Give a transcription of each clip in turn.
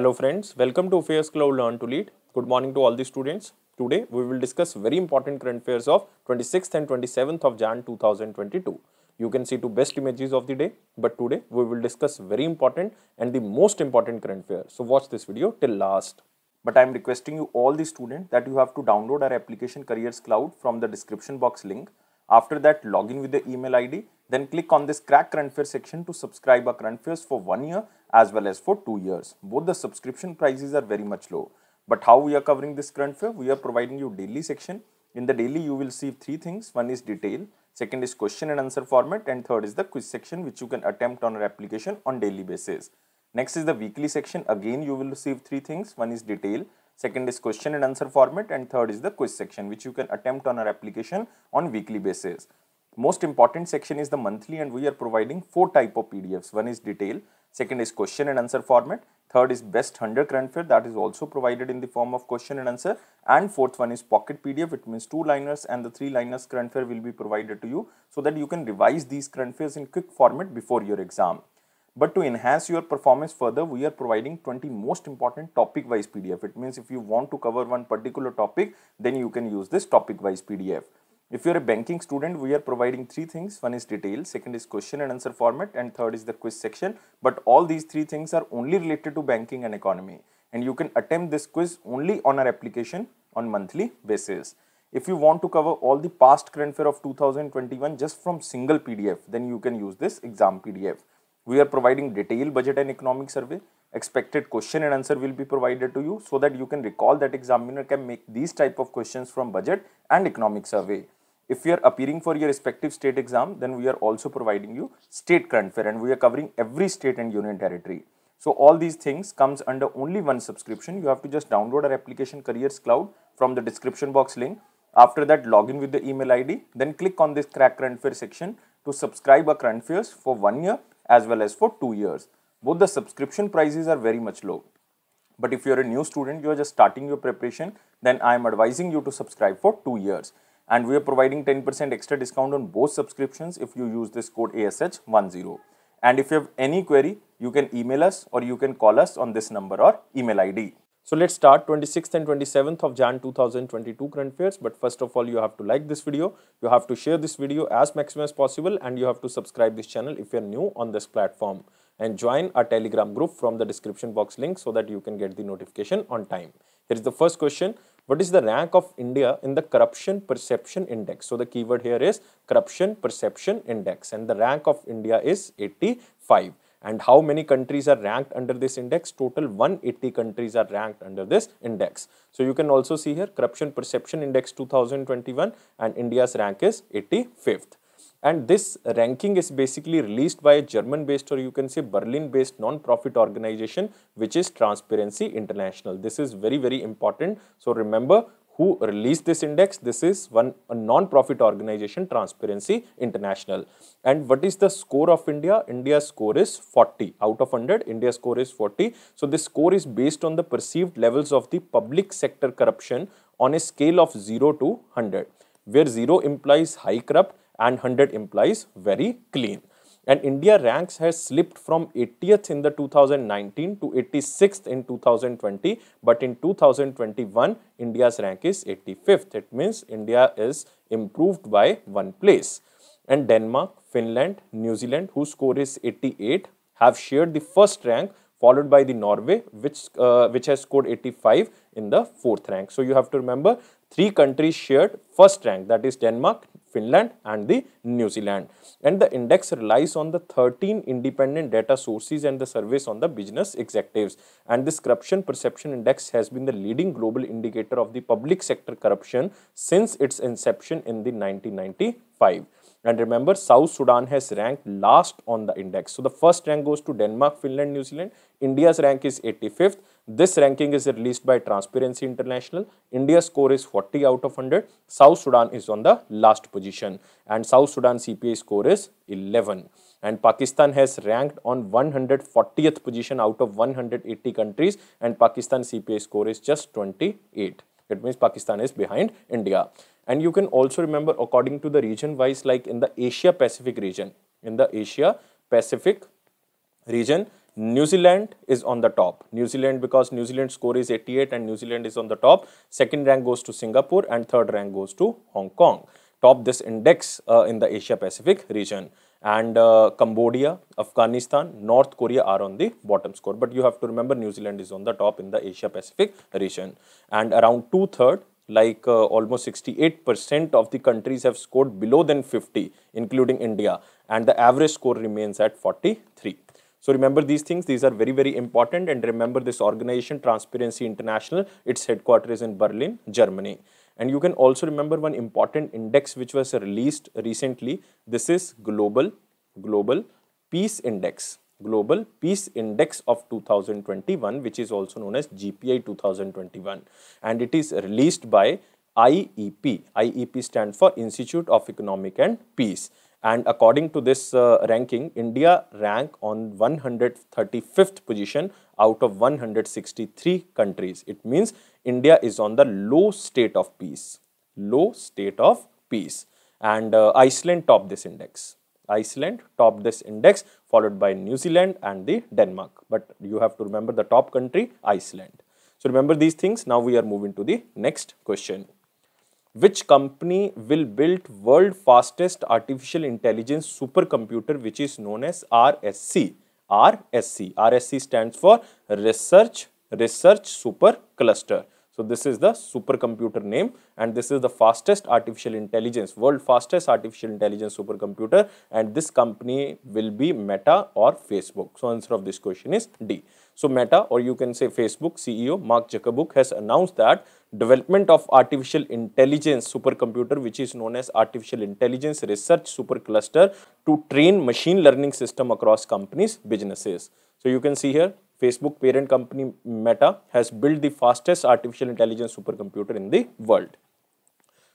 Hello friends, welcome to Affairs Cloud Learn to Lead. Good morning to all the students. Today we will discuss very important current affairs of 26th and 27th of Jan 2022. You can see two best images of the day, but today we will discuss very important and the most important current affair. So watch this video till last. But I am requesting you all the students that you have to download our application Careers Cloud from the description box link. After that, log in with the email ID. Then click on this crack current affair section to subscribe our current affairs for one year as well as for two years. Both the subscription prices are very much low. But how we are covering this current affair? We are providing you daily section. In the daily, you will see three things. One is detail, second is question and answer format, and third is the quiz section which you can attempt on our application on daily basis. Next is the weekly section. Again, you will receive three things. One is detail, second is question and answer format, and third is the quiz section which you can attempt on our application on weekly basis. Most important section is the monthly and we are providing four type of PDFs. One is detail, second is question and answer format, third is best 100 current affair that is also provided in the form of question and answer and fourth one is pocket PDF it means two liners and the three liners current affair will be provided to you so that you can revise these current affairs in quick format before your exam. But to enhance your performance further, we are providing 20 most important topic wise PDF. It means if you want to cover one particular topic, then you can use this topic wise PDF. If you are a banking student, we are providing three things. One is detail, second is question and answer format, and third is the quiz section. But all these three things are only related to banking and economy. And you can attempt this quiz only on our application on monthly basis. If you want to cover all the past current affair of 2021 just from single PDF, then you can use this exam PDF. We are providing detailed budget and economic survey. Expected question and answer will be provided to you so that you can recall that examiner can make these type of questions from budget and economic survey. If you are appearing for your respective state exam, then we are also providing you state current affair and we are covering every state and union territory. So all these things comes under only one subscription. You have to just download our application Careers Cloud from the description box link. After that, log in with the email ID. Then click on this crack current affair section to subscribe our current affairs for one year as well as for two years. Both the subscription prices are very much low. But if you are a new student, you are just starting your preparation, then I am advising you to subscribe for two years and we are providing 10% extra discount on both subscriptions if you use this code ASH10. And if you have any query, you can email us or you can call us on this number or email ID. So let's start 26th and 27th of Jan 2022 current affairs. But first of all, you have to like this video. You have to share this video as maximum as possible and you have to subscribe this channel if you're new on this platform and join our telegram group from the description box link so that you can get the notification on time. Here is the first question. What is the rank of India in the corruption perception index? So the keyword here is corruption perception index and the rank of India is 85. And how many countries are ranked under this index? Total 180 countries are ranked under this index. So you can also see here corruption perception index 2021 and India's rank is 85th and this ranking is basically released by a German based or you can say Berlin based non-profit organization which is Transparency International. This is very very important. So remember who released this index? This is one a non-profit organization Transparency International. And what is the score of India? India's score is 40 out of 100 India's score is 40 so this score is based on the perceived levels of the public sector corruption on a scale of 0 to 100 where 0 implies high corrupt and 100 implies very clean. And India ranks has slipped from 80th in the 2019 to 86th in 2020, but in 2021 India's rank is 85th. It means India is improved by one place. And Denmark, Finland, New Zealand, whose score is 88, have shared the first rank followed by the Norway, which, uh, which has scored 85 in the fourth rank. So you have to remember three countries shared first rank that is Denmark, Finland and the New Zealand. And the index relies on the 13 independent data sources and the surveys on the business executives. And this corruption perception index has been the leading global indicator of the public sector corruption since its inception in the 1995. And remember, South Sudan has ranked last on the index. So the first rank goes to Denmark, Finland, New Zealand. India's rank is 85th. This ranking is released by Transparency International. India's score is 40 out of 100. South Sudan is on the last position and South Sudan CPI score is 11. And Pakistan has ranked on 140th position out of 180 countries and Pakistan CPI score is just 28. It means Pakistan is behind India. And you can also remember according to the region wise like in the Asia Pacific region, in the Asia Pacific region, New Zealand is on the top. New Zealand because New Zealand score is 88 and New Zealand is on the top. Second rank goes to Singapore and third rank goes to Hong Kong. Top this index uh, in the Asia Pacific region. And uh, Cambodia, Afghanistan, North Korea are on the bottom score. But you have to remember New Zealand is on the top in the Asia Pacific region. And around two third like uh, almost 68% of the countries have scored below than 50, including India, and the average score remains at 43. So remember these things, these are very, very important. And remember this organization, Transparency International, its headquarters is in Berlin, Germany. And you can also remember one important index which was released recently. This is Global, Global Peace Index. Global Peace Index of 2021, which is also known as GPI 2021. And it is released by IEP. IEP stands for Institute of Economic and Peace. And according to this uh, ranking, India rank on 135th position out of 163 countries. It means India is on the low state of peace. Low state of peace. And uh, Iceland topped this index. Iceland topped this index followed by New Zealand and the Denmark. But you have to remember the top country, Iceland. So remember these things. Now we are moving to the next question which company will build world fastest artificial intelligence supercomputer which is known as RSC. RSC. RSC stands for Research Research Super Cluster. So this is the supercomputer name and this is the fastest artificial intelligence, world fastest artificial intelligence supercomputer and this company will be Meta or Facebook. So answer of this question is D. So Meta or you can say Facebook CEO Mark Zuckerberg has announced that development of artificial intelligence supercomputer which is known as artificial intelligence research supercluster to train machine learning system across companies businesses. So you can see here Facebook parent company Meta has built the fastest artificial intelligence supercomputer in the world.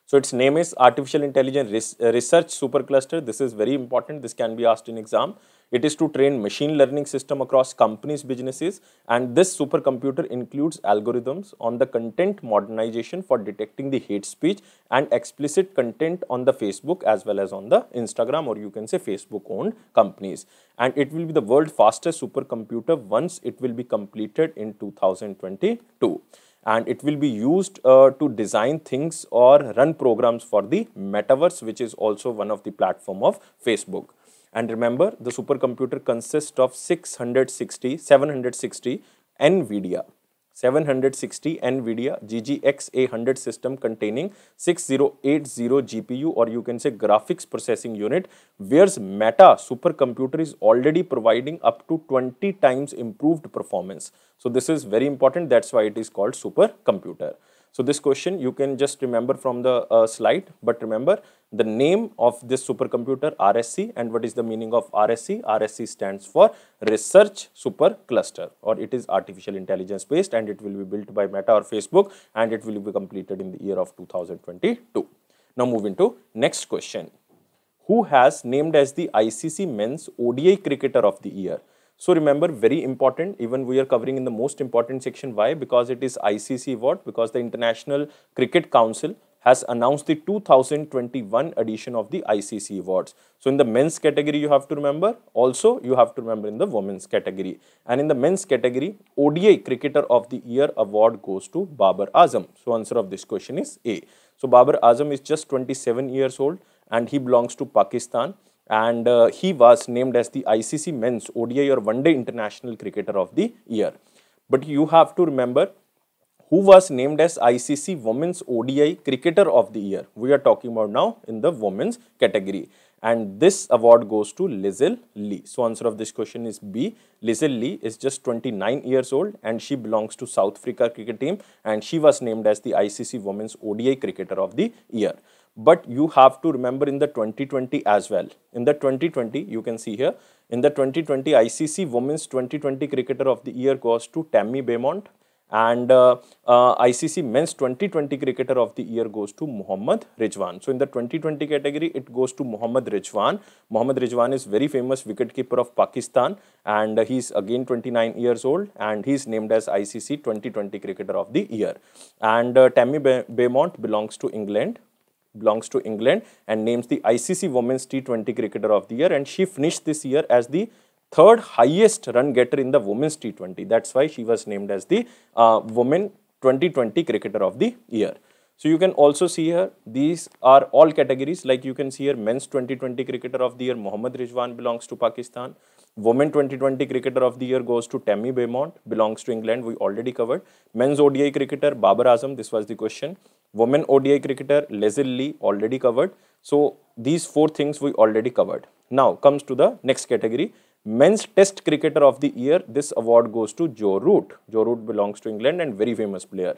So its name is Artificial Intelligence uh, Research Supercluster. This is very important. This can be asked in exam. It is to train machine learning system across companies, businesses, and this supercomputer includes algorithms on the content modernization for detecting the hate speech and explicit content on the Facebook as well as on the Instagram or you can say Facebook owned companies. And it will be the world fastest supercomputer once it will be completed in 2022 and it will be used uh, to design things or run programs for the metaverse which is also one of the platform of Facebook. And remember the supercomputer consists of 660, 760 NVIDIA 760 NVIDIA DGX A100 system containing 6080 GPU or you can say graphics processing unit whereas Meta supercomputer is already providing up to 20 times improved performance. So this is very important that's why it is called supercomputer. So this question you can just remember from the uh, slide, but remember the name of this supercomputer RSC and what is the meaning of RSC? RSC stands for Research Super Cluster or it is artificial intelligence based and it will be built by Meta or Facebook and it will be completed in the year of 2022. Now moving to next question. Who has named as the ICC Men's ODI Cricketer of the Year? So remember, very important, even we are covering in the most important section. Why? Because it is ICC award, because the International Cricket Council has announced the 2021 edition of the ICC awards. So in the men's category, you have to remember. Also, you have to remember in the women's category. And in the men's category, ODI Cricketer of the Year award goes to Babar Azam. So answer of this question is A. So Babar Azam is just 27 years old and he belongs to Pakistan and uh, he was named as the ICC Men's ODI or One Day International Cricketer of the Year. But you have to remember who was named as ICC Women's ODI Cricketer of the Year. We are talking about now in the women's category. And this award goes to Lizelle Lee. So answer of this question is B. Lizelle Lee is just 29 years old and she belongs to South Africa cricket team and she was named as the ICC Women's ODI Cricketer of the Year but you have to remember in the 2020 as well. In the 2020, you can see here, in the 2020 ICC Women's 2020 Cricketer of the Year goes to Tammy Beaumont and uh, uh, ICC Men's 2020 Cricketer of the Year goes to Mohammad Rizwan. So in the 2020 category, it goes to Mohammad Rizwan. Mohammad Rizwan is very famous wicketkeeper of Pakistan and uh, he's again 29 years old and he's named as ICC 2020 Cricketer of the Year. And uh, Tammy Beaumont belongs to England belongs to England and names the ICC Women's T20 Cricketer of the Year and she finished this year as the third highest run getter in the women's T20. That's why she was named as the uh, Women 2020 Cricketer of the Year. So you can also see here, these are all categories like you can see here men's 2020 cricketer of the year, Mohammad Rizwan belongs to Pakistan. Women 2020 cricketer of the year goes to Tammy Beaumont, belongs to England, we already covered. Men's ODI cricketer, Babar Azam, this was the question. Women ODI cricketer, Lizelle Lee, already covered. So these four things we already covered. Now comes to the next category. Men's Test Cricketer of the Year, this award goes to Joe Root. Joe Root belongs to England and very famous player.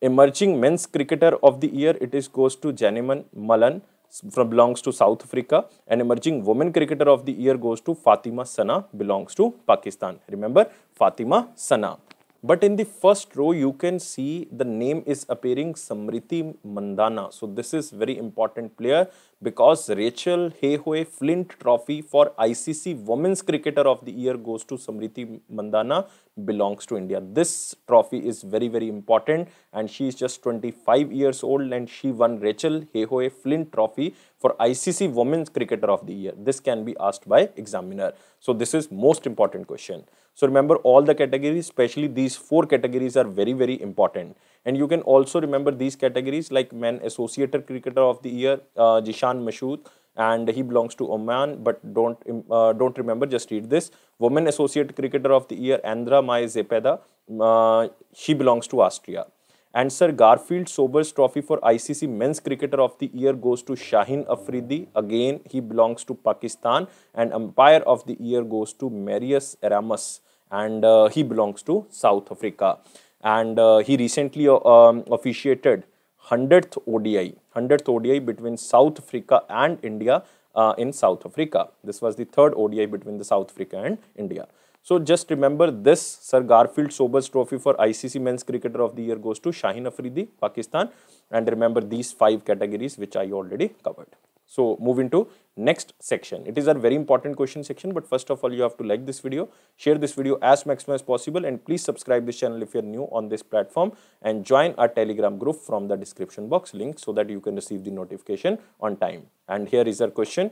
Emerging Men's Cricketer of the Year, it is goes to Janneman Malan, from belongs to South Africa. And Emerging Women Cricketer of the Year goes to Fatima Sana, belongs to Pakistan. Remember, Fatima Sana. But in the first row, you can see the name is appearing Smriti Mandhana. So this is very important player because Rachel Heyhoe Flint Trophy for ICC Women's Cricketer of the Year goes to Smriti Mandhana belongs to India. This trophy is very very important and she is just 25 years old and she won Rachel Heyhoe Flint Trophy for ICC Women's Cricketer of the Year. This can be asked by examiner. So this is most important question. So remember all the categories, especially these four categories are very, very important. And you can also remember these categories like Men Associated Cricketer of the Year, uh, Zeeshan Maqsood, and he belongs to Oman, but don't uh, don't remember, just read this. Woman Associate Cricketer of the Year, Andrea-Mae Zepeda, uh, she belongs to Austria. And Sir Garfield Sobers Trophy for ICC Men's Cricketer of the Year goes to Shaheen Afridi. Again, he belongs to Pakistan. And Umpire of the Year goes to Marais Erasmus. And uh, he belongs to South Africa. And uh, he recently uh, um, officiated 100th ODI, 100th ODI between South Africa and India uh, in South Africa. This was the third ODI between the South Africa and India. So just remember this Sir Garfield Sobers Trophy for ICC Men's Cricketer of the Year goes to Shaheen Afridi, Pakistan. And remember these five categories which I already covered. So moving to next section. It is a very important question section, but first of all, you have to like this video, share this video as maximum as possible, and please subscribe this channel if you are new on this platform and join our telegram group from the description box link so that you can receive the notification on time. And here is our question.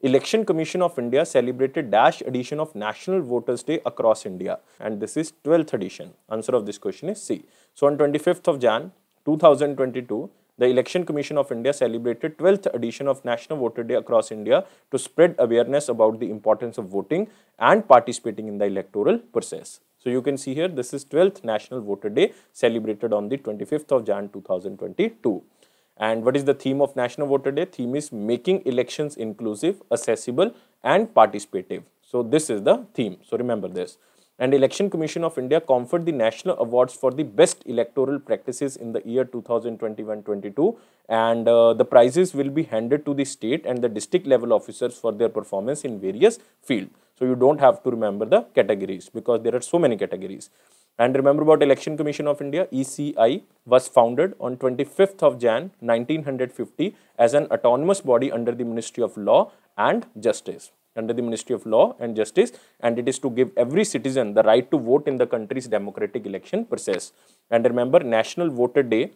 Election Commission of India celebrated dash edition of National Voters Day across India and this is 12th edition. Answer of this question is C. So on 25th of Jan 2022, the Election Commission of India celebrated 12th edition of National Voter Day across India to spread awareness about the importance of voting and participating in the electoral process. So you can see here this is 12th National Voter Day celebrated on the 25th of Jan 2022. And what is the theme of National Voter Day? Theme is making elections inclusive, accessible and participative. So this is the theme. So remember this. And Election Commission of India conferred the national awards for the best electoral practices in the year 2021-22 and uh, the prizes will be handed to the state and the district level officers for their performance in various fields. So you don't have to remember the categories because there are so many categories. And remember about Election Commission of India, ECI was founded on 25th of Jan 1950 as an autonomous body under the Ministry of Law and Justice. Under the Ministry of Law and Justice and it is to give every citizen the right to vote in the country's democratic election process. And remember National Voter Day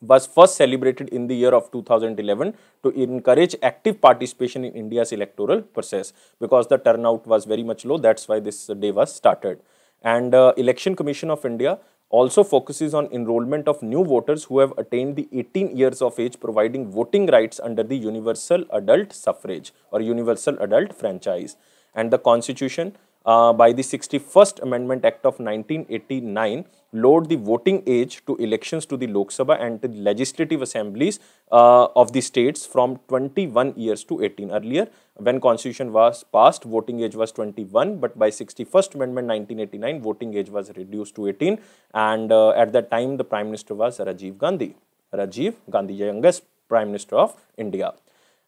was first celebrated in the year of 2011 to encourage active participation in India's electoral process because the turnout was very much low. That's why this day was started. And uh, Election Commission of India also focuses on enrollment of new voters who have attained the 18 years of age providing voting rights under the universal adult suffrage or universal adult franchise. And the constitution uh, by the 61st Amendment Act of 1989 lowered the voting age to elections to the Lok Sabha and to the legislative assemblies uh, of the states from 21 years to 18. Earlier, when constitution was passed, voting age was 21, but by 61st Amendment 1989, voting age was reduced to 18 and uh, at that time the Prime Minister was Rajiv Gandhi. Rajiv Gandhi, youngest Prime Minister of India.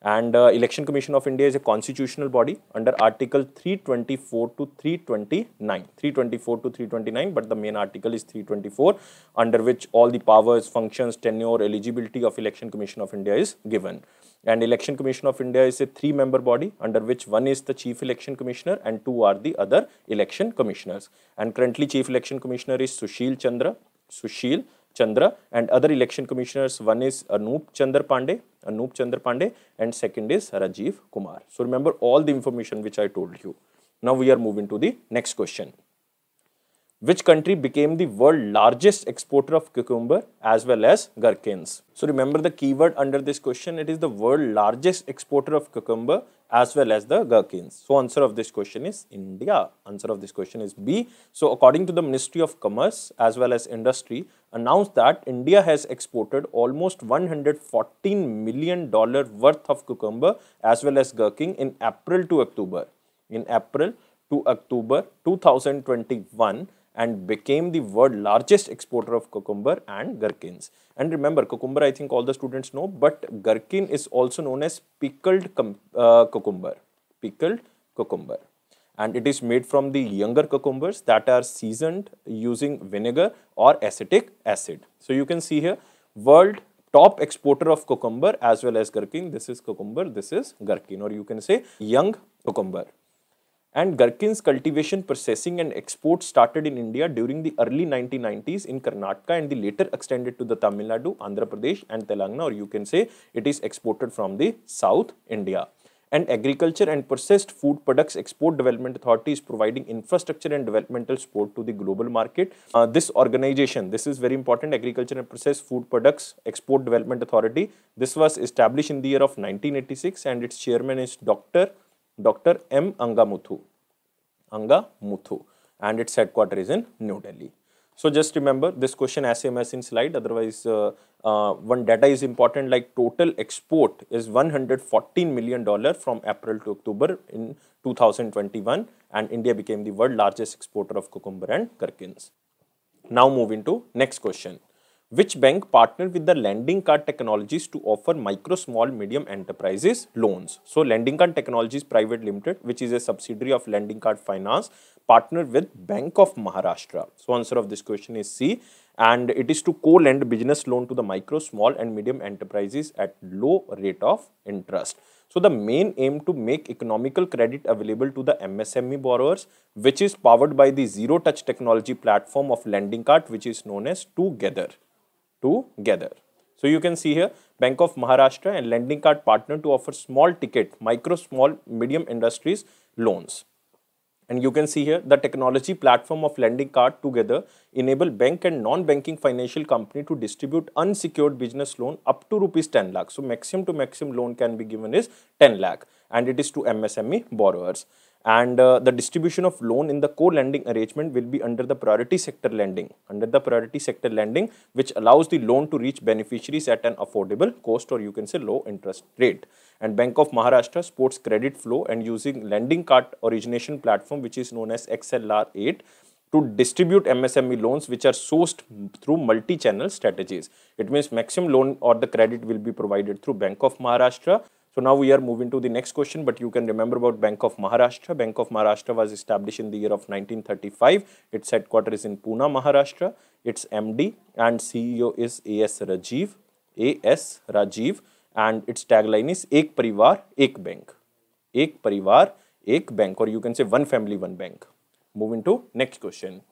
And uh, Election Commission of India is a constitutional body under Article 324 to 329. 324 to 329, but the main article is 324, under which all the powers, functions, tenure, eligibility of Election Commission of India is given. And Election Commission of India is a three-member body under which one is the Chief Election Commissioner and two are the other election commissioners. And currently Chief Election Commissioner is Sushil Chandra, Sushil Chandra and other election commissioners. One is Anup Chandra Pandey, Anup Chandra Pandey and second is Rajiv Kumar. So remember all the information which I told you. Now we are moving to the next question. Which country became the world largest exporter of cucumber as well as gherkins? So remember the keyword under this question, it is the world largest exporter of cucumber as well as the gherkins. So answer of this question is India. Answer of this question is B. So according to the Ministry of Commerce as well as Industry announced that India has exported almost 114 million dollar worth of cucumber as well as gherkin in April to October. In April to October 2021 and became the world largest exporter of cucumber and gherkins. And remember, cucumber I think all the students know, but gherkin is also known as pickled uh, cucumber, pickled cucumber. And it is made from the younger cucumbers that are seasoned using vinegar or acetic acid. So you can see here, world top exporter of cucumber as well as gherkin. This is cucumber, this is gherkin or you can say young cucumber and gherkins cultivation, processing and export started in India during the early 1990s in Karnataka and the later extended to the Tamil Nadu, Andhra Pradesh and Telangana or you can say it is exported from the South India. And Agriculture and Processed Food Products Export Development Authority is providing infrastructure and developmental support to the global market. Uh, this organization, this is very important, Agriculture and Processed Food Products Export Development Authority. This was established in the year of 1986 and its chairman is Dr. Dr. M. Angamuthu. Angamuthu. And its headquarters is in New Delhi. So just remember this question as same as in slide. Otherwise, uh, uh, one data is important like total export is 114 million dollar from April to October in 2021 and India became the world largest exporter of cucumber and gherkins. Now moving to next question which bank partnered with the Lendingkart technologies to offer micro small medium enterprises loans. So Lendingkart technologies private limited which is a subsidiary of Lendingkart finance partnered with bank of maharashtra. So answer of this question is c and it is to co-lend business loan to the micro small and medium enterprises at low rate of interest. So the main aim to make economical credit available to the msme borrowers which is powered by the zero touch technology platform of Lendingkart which is known as together together. So you can see here Bank of Maharashtra and Lendingkart partner to offer small ticket, micro, small, medium industries loans. And you can see here the technology platform of Lendingkart together enable bank and non-banking financial company to distribute unsecured business loan up to rupees 10 lakh. So maximum to maximum loan can be given is 10 lakh and it is to MSME borrowers and uh, the distribution of loan in the co-lending arrangement will be under the priority sector lending. Under the priority sector lending which allows the loan to reach beneficiaries at an affordable cost or you can say low interest rate. And bank of maharashtra supports credit flow and using Lendingkart origination platform which is known as xlr8 to distribute msme loans which are sourced through multi-channel strategies. It means maximum loan or the credit will be provided through bank of maharashtra so now we are moving to the next question, but you can remember about Bank of Maharashtra. Bank of Maharashtra was established in the year of 1935. Its headquarters is in Pune, Maharashtra. Its MD and CEO is A.S. Rajiv. A.S. Rajiv and its tagline is Ek Parivar, Ek Bank. Ek Parivar, Ek Bank or you can say one family, one bank. Moving to next question.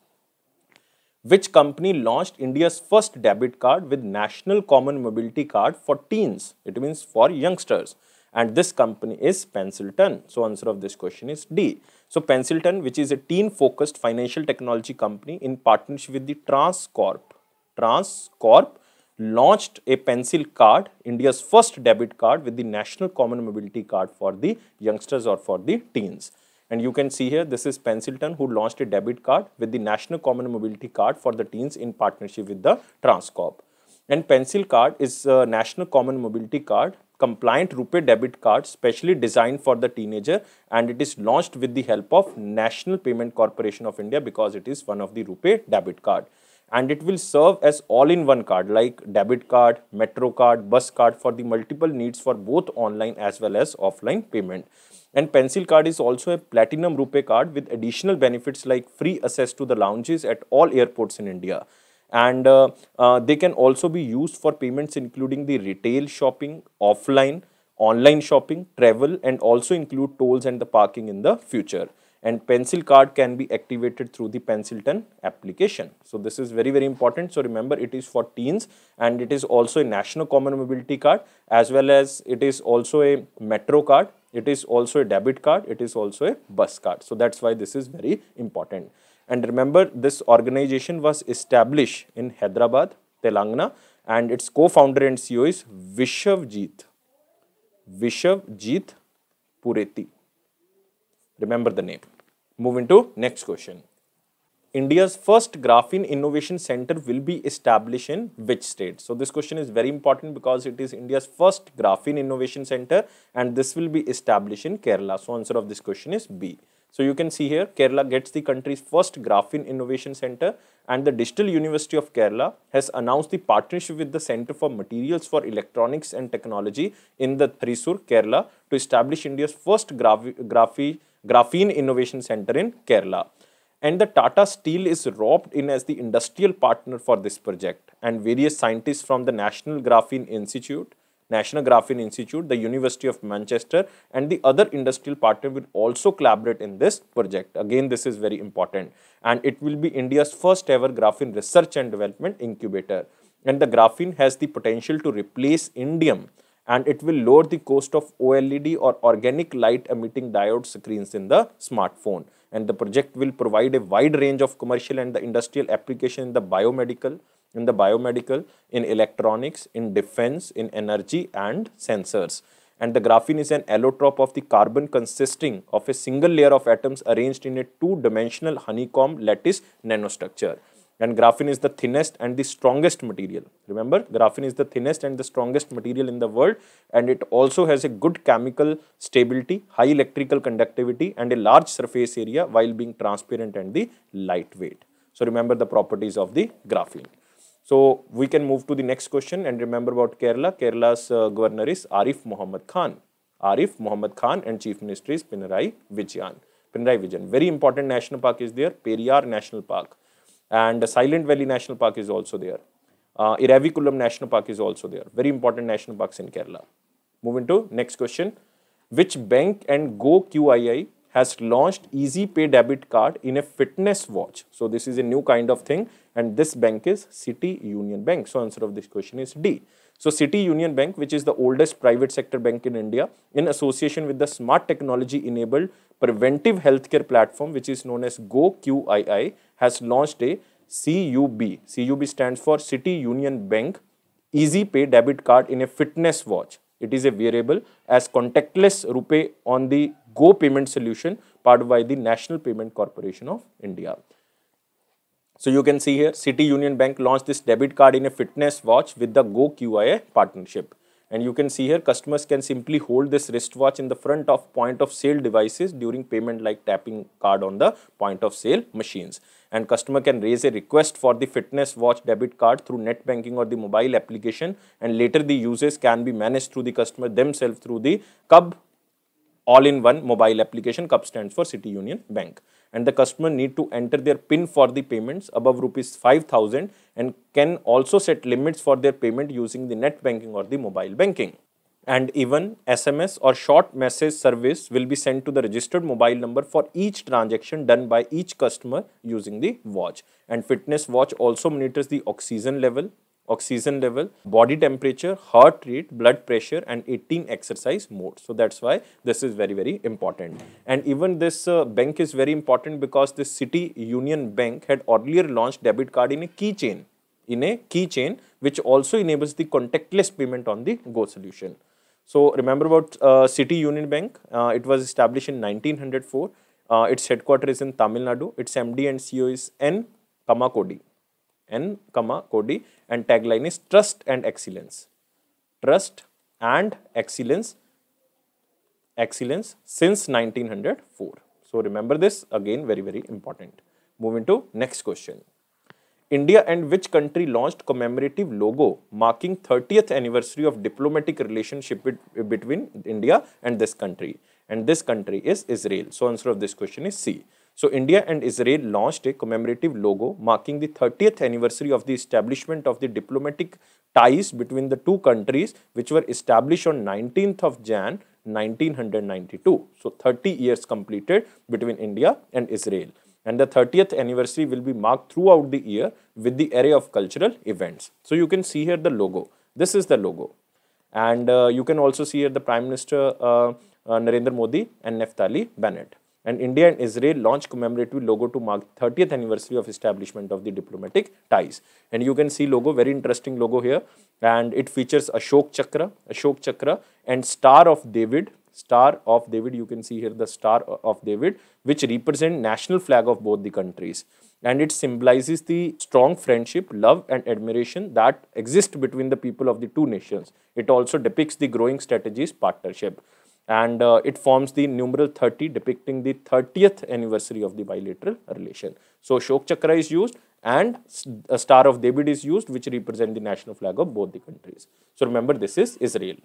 Which company launched India's first debit card with National Common Mobility Card for teens? It means for youngsters and this company is Pencilton. So answer of this question is D. So Pencilton which is a teen focused financial technology company in partnership with the Transcorp. Transcorp launched a pencil card, India's first debit card with the National Common Mobility Card for the youngsters or for the teens. And you can see here, this is Pencilton who launched a debit card with the National Common Mobility Card for the teens in partnership with the Transcorp. And Pencil card is a National Common Mobility Card compliant RuPay debit card specially designed for the teenager and it is launched with the help of National Payment Corporation of India because it is one of the RuPay debit card and it will serve as all-in-one card like debit card, metro card, bus card for the multiple needs for both online as well as offline payment. And Pencil card is also a platinum RuPay card with additional benefits like free access to the lounges at all airports in India and uh, uh, they can also be used for payments including the retail shopping, offline, online shopping, travel and also include tolls and the parking in the future. and pencil card can be activated through the Pencilton application. So this is very very important. So remember it is for teens and it is also a national common mobility card as well as it is also a metro card, it is also a debit card, it is also a bus card. So that's why this is very important. And remember this organization was established in Hyderabad, Telangana and its co-founder and CEO is Vishwajit. Vishwajit Pureti. Remember the name. Moving to next question. India's first graphene innovation center will be established in which state? So this question is very important because it is India's first graphene innovation center and this will be established in Kerala. So answer of this question is B. So you can see here Kerala gets the country's first graphene innovation center and the Digital University of Kerala has announced the partnership with the Center for Materials for Electronics and Technology in the Thrissur, Kerala to establish India's first graph graph Graphene Innovation Center in Kerala. And the Tata Steel is roped in as the industrial partner for this project. And various scientists from the National Graphene Institute, National Graphene Institute, the University of Manchester, and the other industrial partner will also collaborate in this project. Again, this is very important. And it will be India's first ever graphene research and development incubator. And the graphene has the potential to replace indium and it will lower the cost of OLED or organic light emitting diode screens in the smartphone. And the project will provide a wide range of commercial and the industrial application in the biomedical, in the biomedical, in electronics, in defense, in energy and sensors. And the graphene is an allotrope of the carbon consisting of a single layer of atoms arranged in a two-dimensional honeycomb lattice nanostructure and graphene is the thinnest and the strongest material. Remember, graphene is the thinnest and the strongest material in the world and it also has a good chemical stability, high electrical conductivity and a large surface area while being transparent and the lightweight. So, remember the properties of the graphene. So, we can move to the next question and remember about Kerala. Kerala's uh, governor is Arif Muhammad Khan. Arif Muhammad Khan and Chief Minister is Pinarayi Vijayan. Pinarayi Vijayan. Very important national park is there, Periyar National Park and Silent Valley National Park is also there. Uh, Eravikulam National Park is also there. Very important national parks in Kerala. Moving to next question. Which bank and GoQII has launched Easy Pay debit card in a fitness watch? So this is a new kind of thing and this bank is City Union Bank. So answer of this question is D. So City Union Bank, which is the oldest private sector bank in India, in association with the smart technology enabled preventive healthcare platform, which is known as GoQII, has launched a CUB. CUB stands for City Union Bank Easy Pay debit card in a fitness watch. It is a variable as contactless RuPay on the Go payment solution powered by the National Payment Corporation of India. So you can see here City Union Bank launched this debit card in a fitness watch with the GoQII partnership. And you can see here customers can simply hold this wristwatch in the front of point of sale devices during payment like tapping card on the point of sale machines. And customer can raise a request for the fitness watch debit card through net banking or the mobile application and later the uses can be managed through the customer themselves through the CUB all-in-one mobile application. CUB stands for City Union Bank and the customer need to enter their PIN for the payments above rupees 5000 and can also set limits for their payment using the net banking or the mobile banking. And even SMS or short message service will be sent to the registered mobile number for each transaction done by each customer using the watch. And fitness watch also monitors the oxygen level, oxygen level, body temperature, heart rate, blood pressure and 18 exercise modes. So that's why this is very, very important. And even this uh, bank is very important because the City Union Bank had earlier launched debit card in a keychain, in a keychain which also enables the contactless payment on the Go solution. So remember about uh, City Union Bank, uh, it was established in 1904. Uh, its headquarters is in Tamil Nadu. Its MD and CEO is N. Kamakodi. N, comma, Kodi and tagline is trust and excellence. Trust and excellence, excellence since 1904. So remember this again very very important. Moving to next question. India and which country launched commemorative logo marking 30th anniversary of diplomatic relationship between India and this country? And this country is Israel. So answer of this question is C. So India and Israel launched a commemorative logo marking the 30th anniversary of the establishment of the diplomatic ties between the two countries which were established on 19th of Jan 1992. So 30 years completed between India and Israel. And the 30th anniversary will be marked throughout the year with the array of cultural events. So you can see here the logo. This is the logo. And uh, you can also see here the Prime Minister uh, uh, Narendra Modi and Naftali Bennett. And India and Israel launched commemorative logo to mark 30th anniversary of establishment of the diplomatic ties. And you can see logo, very interesting logo here. And it features Ashok Chakra, Ashok Chakra and Star of David, Star of David, you can see here the Star of David, which represent national flag of both the countries. And it symbolizes the strong friendship, love and admiration that exist between the people of the two nations. It also depicts the growing strategies partnership and uh, it forms the numeral 30 depicting the 30th anniversary of the bilateral relation. So Shok Chakra is used and a Star of David is used which represent the national flag of both the countries. So remember this is Israel.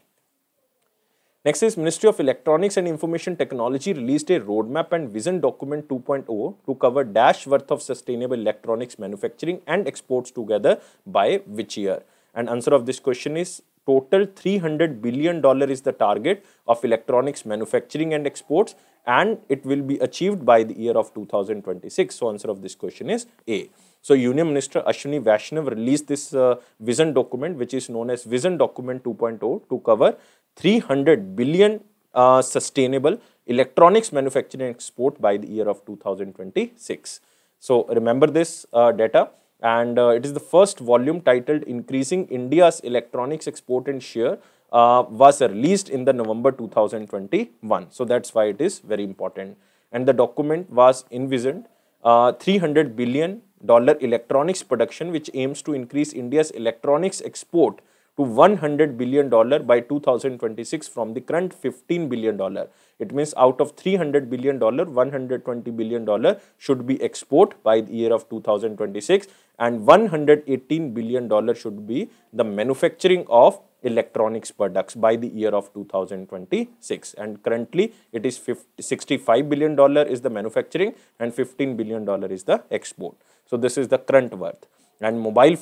Next is Ministry of Electronics and Information Technology released a roadmap and vision document 2.0 to cover dash worth of sustainable electronics manufacturing and exports together by which year? And answer of this question is total 300 billion dollar is the target of electronics manufacturing and exports and it will be achieved by the year of 2026 so answer of this question is a so union minister ashwini vaishnav released this uh, vision document which is known as vision document 2.0 to cover 300 billion uh, sustainable electronics manufacturing export by the year of 2026 so remember this uh, data and uh, it is the first volume titled Increasing India's Electronics Export and Share uh, was released in the November 2021. So that's why it is very important. And the document was envisioned uh, 300 billion dollar electronics production which aims to increase India's electronics export to 100 billion dollar by 2026 from the current 15 billion dollar. It means out of 300 billion dollar, 120 billion dollar should be export by the year of 2026 and 118 billion dollar should be the manufacturing of electronics products by the year of 2026 and currently it is 50, 65 billion dollar is the manufacturing and 15 billion dollar is the export. So this is the current worth and mobile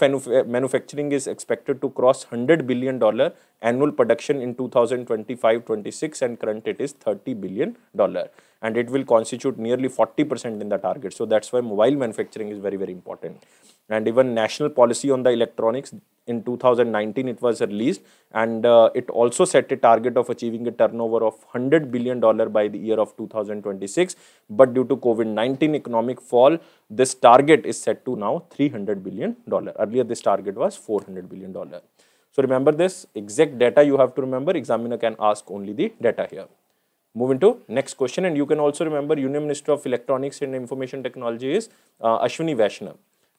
manufacturing is expected to cross 100 billion dollar annual production in 2025-26 and current it is 30 billion dollar. And it will constitute nearly 40% in the target. So that's why mobile manufacturing is very very important and even national policy on the electronics in 2019 it was released and uh, it also set a target of achieving a turnover of 100 billion dollar by the year of 2026 but due to covid-19 economic fall this target is set to now 300 billion dollar. Earlier this target was 400 billion dollar. So remember this exact data you have to remember. Examiner can ask only the data here. Move into next question and you can also remember union minister of electronics and information technology is uh, ashwini vaishnav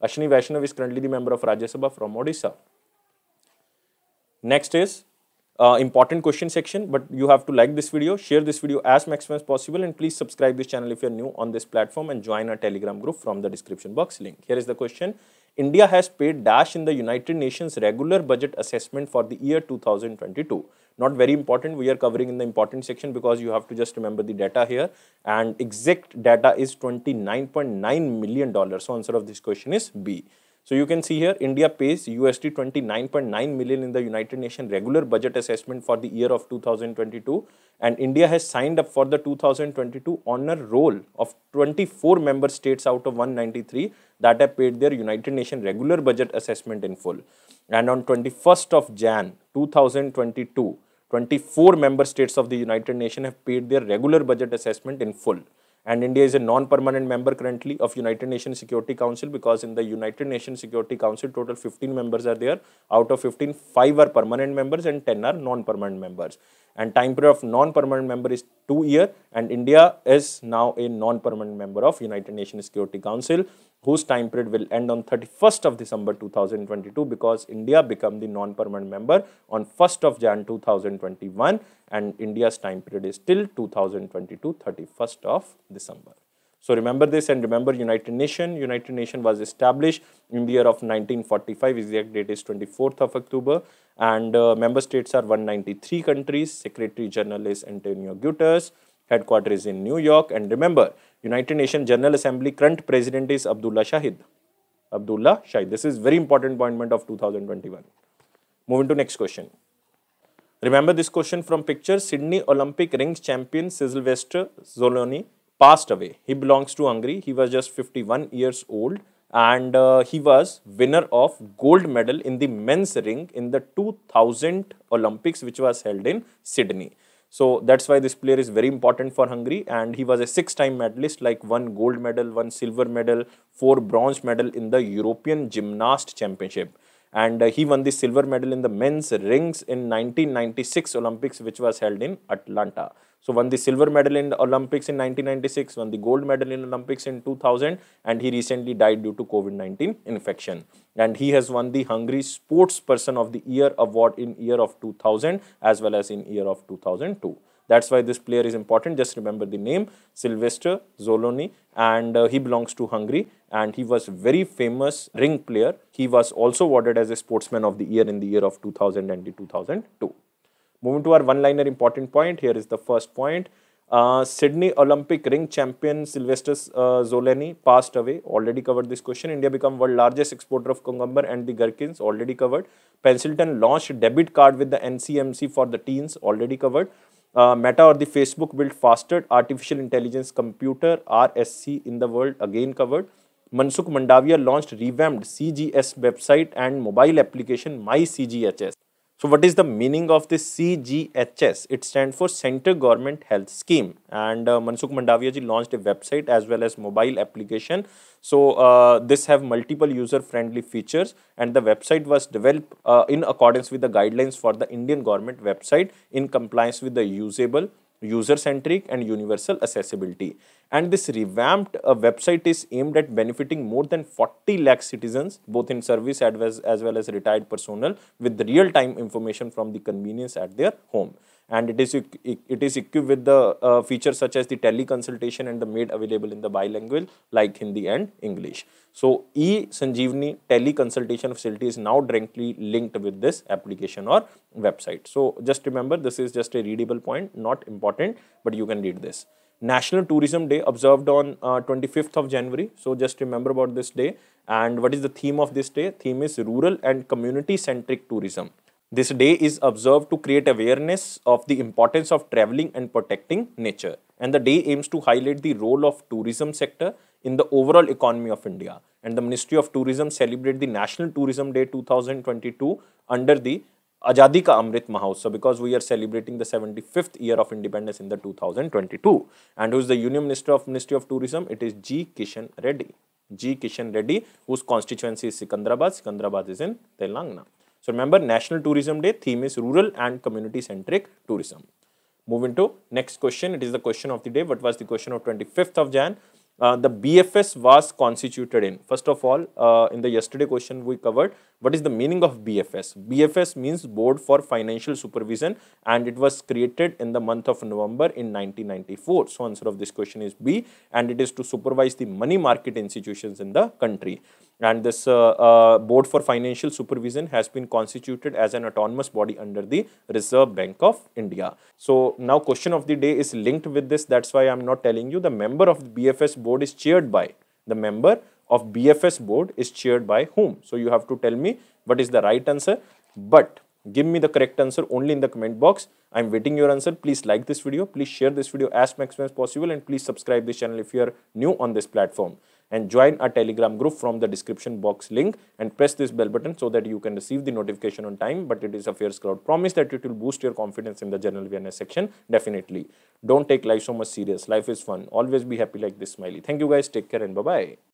ashwini vaishnav is currently the member of rajya sabha from odisha Next is uh, important question section, but you have to like this video, share this video as maximum as possible and please subscribe this channel if you are new on this platform and join our telegram group from the description box link. Here is the question. India has paid dash in the United Nations regular budget assessment for the year 2022. Not very important, we are covering in the important section because you have to just remember the data here and exact data is $29.9 million. So answer of this question is B. So you can see here India pays USD 29.9 million in the United Nations regular budget assessment for the year of 2022 and India has signed up for the 2022 honor roll of 24 member states out of 193 that have paid their United Nations regular budget assessment in full. And on 21st of Jan 2022, 24 member states of the United Nations have paid their regular budget assessment in full and India is a non-permanent member currently of United Nations Security Council because in the United Nations Security Council total 15 members are there. Out of 15, 5 are permanent members and 10 are non-permanent members. And time period of non-permanent member is 2 year and India is now a non-permanent member of United Nations Security Council whose time period will end on 31st of December 2022 because India become the non-permanent member on 1st of Jan 2021 and India's time period is till 2022 31st of December. So remember this and remember United Nation. United Nation was established in the year of 1945. Exact date is 24th of October and uh, member states are 193 countries. Secretary General is Antonio Guterres. Headquarters in New York and remember United Nations General Assembly current president is Abdullah Shahid. Abdullah Shahid. This is very important appointment of 2021. Moving to next question. Remember this question from picture. Sydney Olympic rings champion Szilveszter Csollány passed away. He belongs to Hungary. He was just 51 years old and uh, he was winner of gold medal in the men's ring in the 2000 Olympics which was held in Sydney. So that's why this player is very important for Hungary. And he was a six-time medalist like one gold medal, one silver medal, four bronze medal in the European Gymnast Championship and uh, he won the silver medal in the men's rings in 1996 Olympics which was held in Atlanta. So won the silver medal in Olympics in 1996, won the gold medal in Olympics in 2000 and he recently died due to COVID-19 infection. And he has won the Hungary Sports Person of the Year award in year of 2000 as well as in year of 2002. That's why this player is important. Just remember the name Szilveszter Csollány and uh, he belongs to Hungary and he was very famous ring player. He was also awarded as a sportsman of the year in the year of 2000 and 2002. Moving to our one-liner important point, here is the first point. Uh, Sydney Olympic ring champion Szilveszter uh, passed away. Already covered this question. India become world largest exporter of cucumber and the gherkins. Already covered. Pencilton launched a debit card with the NCMC for the teens. Already covered. Uh, Meta or the Facebook built fastest artificial intelligence computer RSC in the world. Again covered. Mansukh Mandavia launched revamped CGHS website and mobile application MyCGHS. So what is the meaning of this CGHS? It stands for Center Government Health Scheme and uh, Mansukh Mandavia ji launched a website as well as mobile application. So uh, this have multiple user friendly features and the website was developed uh, in accordance with the guidelines for the Indian government website in compliance with the usable user-centric and universal accessibility. And this revamped uh, website is aimed at benefiting more than 40 lakh citizens, both in service as well as, as, well as retired personnel, with real-time information from the convenience at their home and it is it is equipped with the uh, features such as the teleconsultation and the made available in the bilingual like Hindi and English. So e Sanjeevani teleconsultation facility is now directly linked with this application or website. So just remember this is just a readable point, not important, but you can read this. National Tourism Day observed on uh, 25th of January. So just remember about this day. And what is the theme of this day? Theme is rural and community centric tourism. This day is observed to create awareness of the importance of traveling and protecting nature. And the day aims to highlight the role of tourism sector in the overall economy of India. And the Ministry of Tourism celebrate the National Tourism Day 2022 under the Azadi Ka Amrit Mahotsav because we are celebrating the 75th year of independence in the 2022. And who is the Union Minister of Ministry of Tourism? It is G. Kishan Reddy. G. Kishan Reddy, whose constituency is Sikandrabad. Sikandrabad is in Telangana. So remember National Tourism Day theme is rural and community centric tourism. Moving to next question. It is the question of the day. What was the question of 25th of Jan? Uh, the BFS was constituted in. First of all, uh, in the yesterday question we covered what is the meaning of BFS. BFS means Board for Financial Supervision and it was created in the month of November in 1994. So answer of this question is B and it is to supervise the money market institutions in the country and this uh, uh, board for financial supervision has been constituted as an autonomous body under the reserve bank of india so now question of the day is linked with this that's why i'm not telling you the member of the bfs board is chaired by. The member of bfs board is chaired by whom? So you have to tell me what is the right answer. But give me the correct answer only in the comment box. I'm waiting your answer. Please like this video. Please share this video as maximum as possible and please subscribe this channel if you are new on this platform and join our telegram group from the description box link and press this bell button so that you can receive the notification on time. But it is AffairsCloud promise that it will boost your confidence in the general awareness section. Definitely. Don't take life so much serious. Life is fun. Always be happy like this smiley. Thank you guys. Take care and bye bye